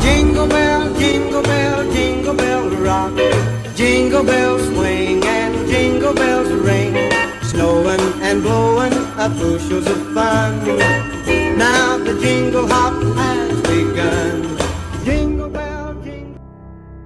Jingle bell, jingle bell, jingle bell rock. Jingle bells swing and jingle bells ring. Snowing and blowing a bushels of fun. Now the jingle hop